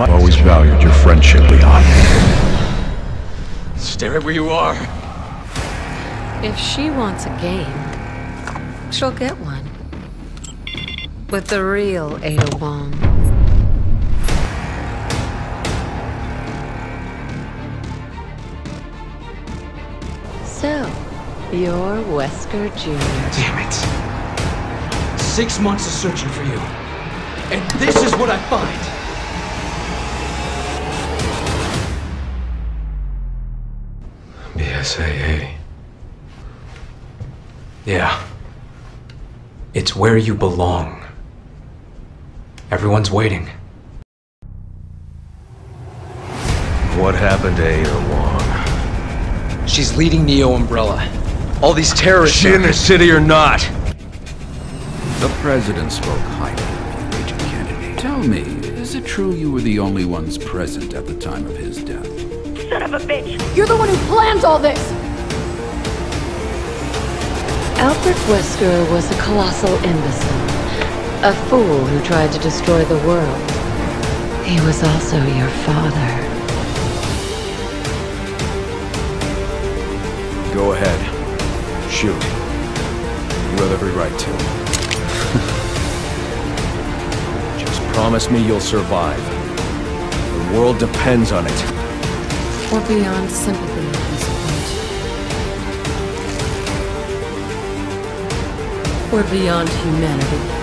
I've always valued your friendship, Leon. Stay right where you are. If she wants a game, she'll get one. With the real Ada Wong. So, you're Wesker Jr. Damn it. Six months of searching for you. And this is what I find. BSAA. Yeah. It's where you belong. Everyone's waiting. What happened to Ada Wong? She's leading Neo Umbrella. All these terrorists. She in the city or not? The president spoke highly of you, Agent Kennedy. Tell me, is it true you were the only ones present at the time of his death? Son of a bitch! You're the one who planned all this! Albert Wesker was a colossal imbecile. A fool who tried to destroy the world. He was also your father. Go ahead. Shoot. You have every right to. Just promise me you'll survive. The world depends on it. Or beyond sympathy at this point. We're beyond humanity.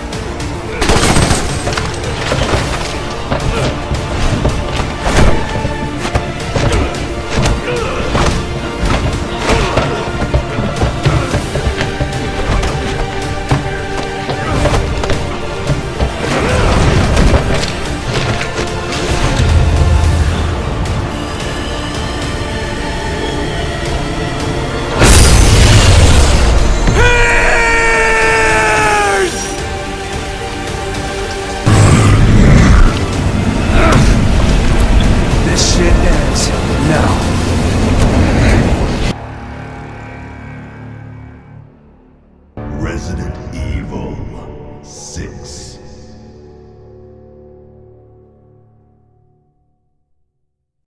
Resident Evil 6.